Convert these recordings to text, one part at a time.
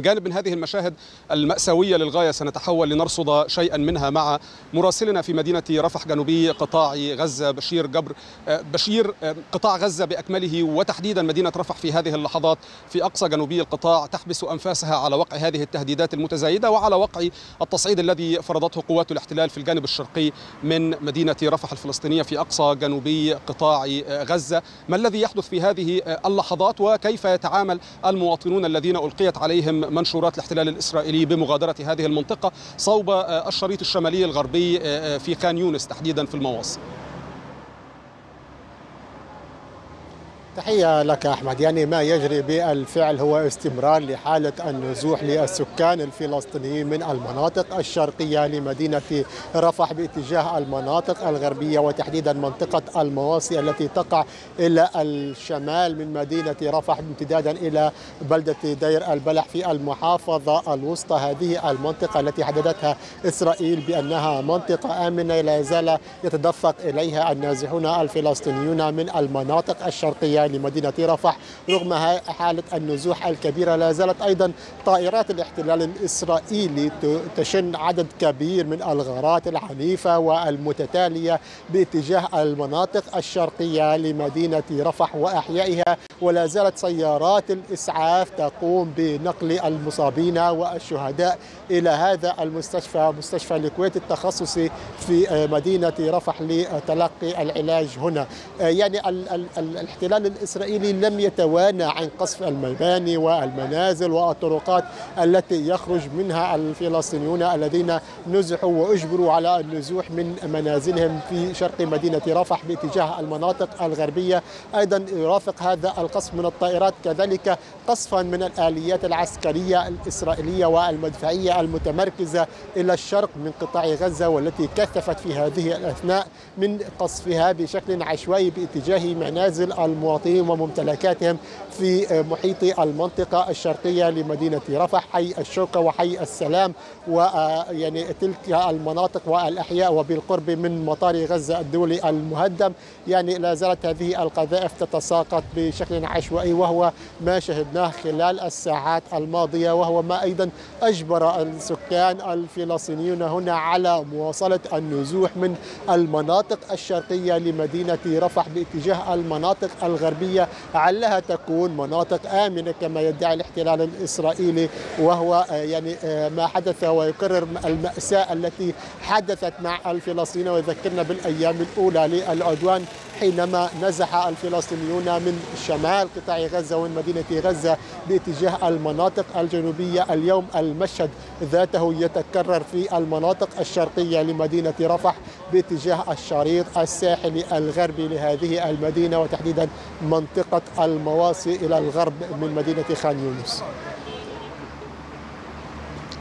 جانب من هذه المشاهد المأساوية للغاية سنتحول لنرصد شيئا منها مع مراسلنا في مدينة رفح جنوبي قطاع غزة بشير جبر بشير قطاع غزة بأكمله وتحديدا مدينة رفح في هذه اللحظات. في أقصى جنوبي القطاع تحبس أنفاسها على وقع هذه التهديدات المتزايدة وعلى وقع التصعيد الذي فرضته قوات الاحتلال في الجانب الشرقي من مدينة رفح الفلسطينية في أقصى جنوبي قطاع غزة. ما الذي يحدث في هذه اللحظات؟ وكيف يتعامل المواطنون الذين ألقيت عليهم منشورات الاحتلال الإسرائيلي بمغادرة هذه المنطقة صوب الشريط الشمالي الغربي في خان يونس تحديدا في المواصل. تحية لك أحمد. يعني ما يجري بالفعل هو استمرار لحالة النزوح للسكان الفلسطينيين من المناطق الشرقية لمدينة رفح باتجاه المناطق الغربية وتحديدا منطقة المواصي التي تقع إلى الشمال من مدينة رفح امتدادا إلى بلدة دير البلح في المحافظة الوسطى. هذه المنطقة التي حددتها إسرائيل بأنها منطقة آمنة لا يزال يتدفق إليها النازحون الفلسطينيون من المناطق الشرقية لمدينة رفح رغم حالة النزوح الكبيرة. لا زالت أيضا طائرات الاحتلال الإسرائيلي تشن عدد كبير من الغارات العنيفة والمتتالية باتجاه المناطق الشرقية لمدينة رفح وأحيائها ولا زالت سيارات الإسعاف تقوم بنقل المصابين والشهداء إلى هذا المستشفى مستشفى الكويت التخصصي في مدينة رفح لتلقي العلاج هنا. يعني ال ال الاحتلال الإسرائيلي لم يتوانى عن قصف المباني والمنازل والطرقات التي يخرج منها الفلسطينيون الذين نزحوا وأجبروا على النزوح من منازلهم في شرق مدينة رفح باتجاه المناطق الغربية. أيضا يرافق هذا القصف من الطائرات كذلك قصفا من الآليات العسكرية الإسرائيلية والمدفعية المتمركزة إلى الشرق من قطاع غزة والتي كثفت في هذه الأثناء من قصفها بشكل عشوائي باتجاه منازل المواطنين. وممتلكاتهم في محيط المنطقة الشرقية لمدينة رفح. حي الشوكة وحي السلام ويعني تلك المناطق والأحياء وبالقرب من مطار غزة الدولي المهدم. يعني لا زالت هذه القذائف تتساقط بشكل عشوائي وهو ما شهدناه خلال الساعات الماضية وهو ما أيضا أجبر السكان الفلسطينيون هنا على مواصلة النزوح من المناطق الشرقية لمدينة رفح باتجاه المناطق الغربية. علها تكون مناطق آمنة كما يدعي الاحتلال الإسرائيلي وهو يعني ما حدث ويكرر المأساة التي حدثت مع الفلسطينيين ويذكرنا بالأيام الأولى للعدوان حينما نزح الفلسطينيون من شمال قطاع غزة ومن مدينة غزة باتجاه المناطق الجنوبية اليوم المشهد ذاته يتكرر في المناطق الشرقية لمدينة رفح باتجاه الشريط الساحلي الغربي لهذه المدينة وتحديدا منطقة المواصي إلى الغرب من مدينة خان يونس.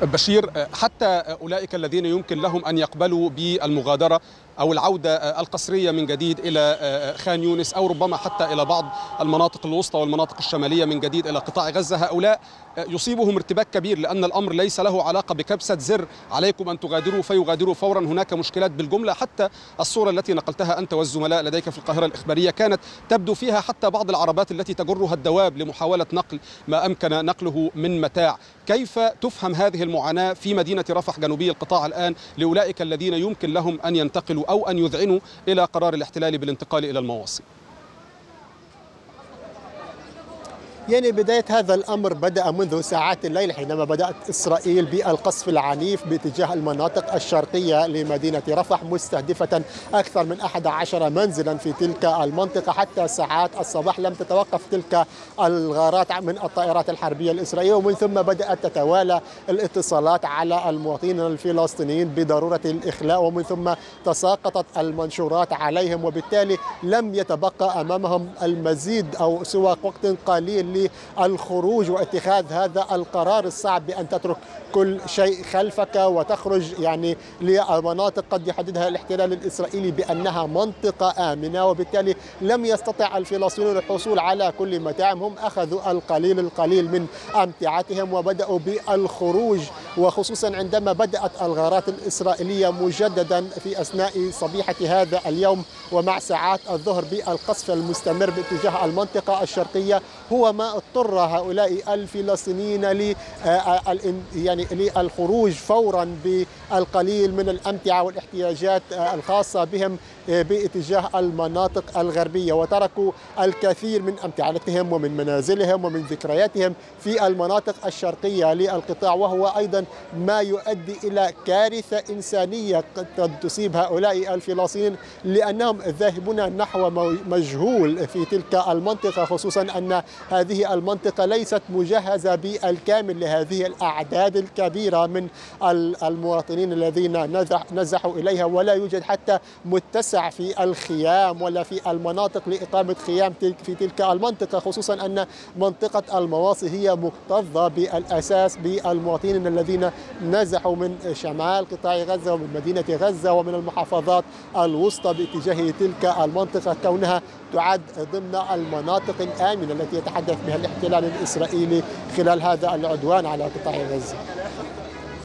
بشير حتى أولئك الذين يمكن لهم أن يقبلوا بالمغادرة أو العودة القسرية من جديد إلى خان يونس أو ربما حتى إلى بعض المناطق الوسطى والمناطق الشمالية من جديد إلى قطاع غزة. هؤلاء يصيبهم ارتباك كبير لأن الأمر ليس له علاقة بكبسة زر عليكم أن تغادروا فيغادروا فورا. هناك مشكلات بالجملة. حتى الصورة التي نقلتها أنت والزملاء لديك في القاهرة الإخبارية كانت تبدو فيها حتى بعض العربات التي تجرها الدواب لمحاولة نقل ما أمكن نقله من متاع. كيف تفهم هذه المعاناة في مدينة رفح جنوبي القطاع الآن لأولئك الذين يمكن لهم أن ينتقلوا أو أن يذعنوا إلى قرار الاحتلال بالانتقال إلى المواصي. يعني بداية هذا الأمر بدأ منذ ساعات الليل حينما بدأت إسرائيل بالقصف العنيف باتجاه المناطق الشرقية لمدينة رفح مستهدفة أكثر من 11 منزلا في تلك المنطقة. حتى ساعات الصباح لم تتوقف تلك الغارات من الطائرات الحربية الإسرائيلية ومن ثم بدأت تتوالى الاتصالات على المواطنين الفلسطينيين بضرورة الإخلاء ومن ثم تساقطت المنشورات عليهم وبالتالي لم يتبقى أمامهم المزيد أو سوى وقت قليل للخروج واتخاذ هذا القرار الصعب بأن تترك كل شيء خلفك وتخرج يعني لمناطق قد يحددها الاحتلال الإسرائيلي بأنها منطقة آمنة وبالتالي لم يستطع الفلسطينيون الحصول على كل متاعهم. هم أخذوا القليل القليل من أمتعتهم وبدأوا بالخروج وخصوصا عندما بدأت الغارات الإسرائيلية مجددا في أثناء صبيحة هذا اليوم ومع ساعات الظهر بالقصف المستمر باتجاه المنطقة الشرقية هو ما اضطر هؤلاء الفلسطينيين ل يعني للخروج فورا بالقليل من الأمتعة والاحتياجات الخاصة بهم باتجاه المناطق الغربية. وتركوا الكثير من أمتعتهم ومن منازلهم ومن ذكرياتهم في المناطق الشرقية للقطاع وهو أيضا ما يؤدي إلى كارثة إنسانية قد تصيب هؤلاء الفلسطينيين لأنهم ذاهبون نحو مجهول في تلك المنطقة خصوصا أن هذه المنطقة ليست مجهزة بالكامل لهذه الأعداد الكبيرة من المواطنين الذين نزحوا إليها ولا يوجد حتى متسع في الخيام ولا في المناطق لإقامة خيام في تلك المنطقة خصوصا أن منطقة المواصي هي مكتظة بالأساس بالمواطنين الذين نزحوا من شمال قطاع غزة ومن مدينة غزة ومن المحافظات الوسطى باتجاه تلك المنطقة كونها تعد ضمن المناطق الآمنة التي يتحدث بها الاحتلال الإسرائيلي خلال هذا العدوان على قطاع غزة.